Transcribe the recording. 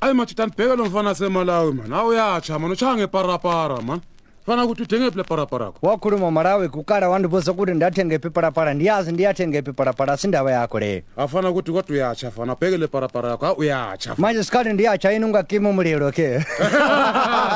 ayi madoda andibheke lo mfana asemalawi mani aw uyatsha mani utshaya ngeparapara mani fana kuthi udenge phi le parapara wakhuluma malawi kukara wandibuza ukuthi ndathengephi iparapara ndiyazi ndiyathengephi iparapara asindaba yakho leyo afana ukuthi kodwa uyatsha fana ubheke le parapara yakho a uyatsha manje sikhali ndiyatsha yini ungakima umlilo ke okay?